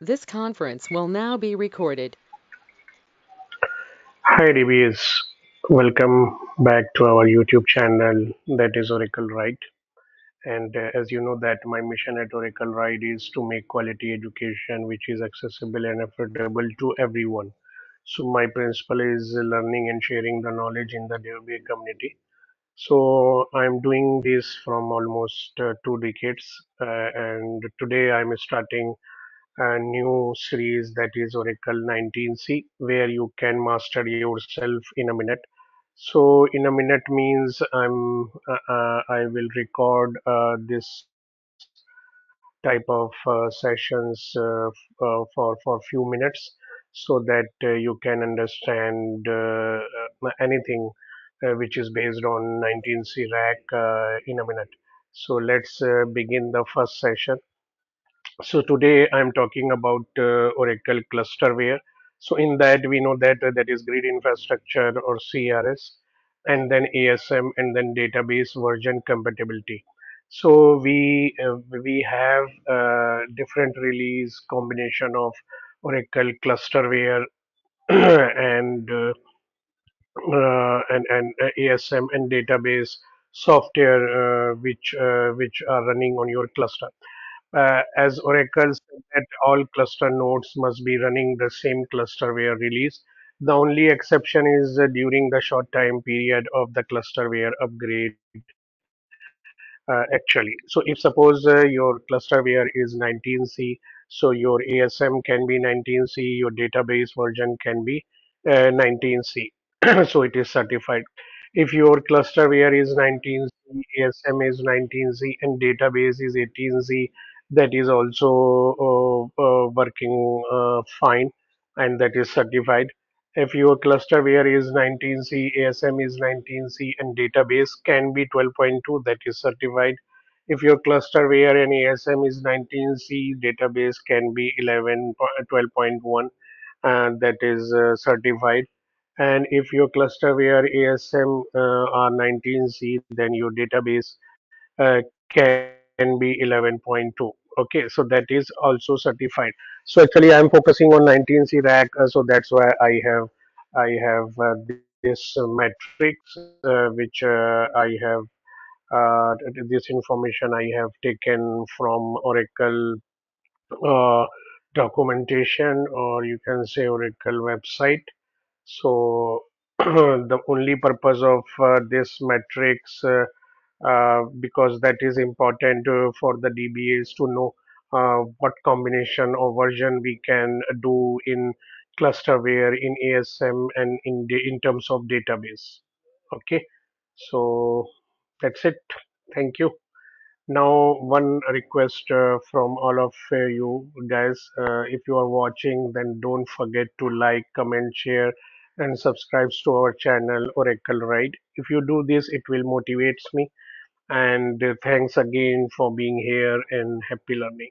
This conference will now be recorded. Hi DBs, welcome back to our YouTube channel that is Oracle Ride. And uh, as you know that my mission at Oracle Ride is to make quality education which is accessible and affordable to everyone. So my principle is learning and sharing the knowledge in the DBA community. So I'm doing this from almost uh, two decades uh, and today I'm starting a new series that is Oracle 19c, where you can master yourself in a minute. So, in a minute means I'm uh, uh, I will record uh, this type of uh, sessions uh, uh, for for few minutes, so that you can understand anything which is based on 19c RAC in a minute. So let's begin the first session. So today I'm talking about uh, Oracle Clusterware. So in that we know that uh, that is grid infrastructure or CRS, and then ASM, and then database version compatibility. So we uh, we have uh, different release combination of Oracle Clusterware and uh, uh, and and uh, ASM and database software which which are running on your cluster as Oracle said that all cluster nodes must be running the same clusterware release. The only exception is uh, during the short time period of the clusterware upgrade uh, actually. So if suppose uh, your clusterware is 19C, so your ASM can be 19C, your database version can be uh, 19C. so it is certified. If your clusterware is 19C, ASM is 19C, and database is 18C, that is also uh, uh, working uh, fine and that is certified. If your clusterware is 19C, ASM is 19C, and database can be 12.2, that is certified. If your clusterware and ASM is 19C, database can be 11, 12.1, and that is uh, certified. And if your clusterware ASM uh, are 19C, then your database uh, can be 11.2 okay so that is also certified. So actually i'm focusing on 19c RAC uh, so that's why i have i have uh, this matrix uh, which i have uh, this information i have taken from oracle uh, documentation or you can say oracle website. So the only purpose of uh, this matrix because that is important uh, for the DBAs to know uh, what combination or version we can do in clusterware, in ASM, and in in terms of database. Okay, so that's it. Thank you. Now, one request uh, from all of uh, you guys, uh, if you are watching, then don't forget to like, comment, share, and subscribe to our channel Oracle Ride. If you do this, it will motivate me and thanks again for being here and happy learning.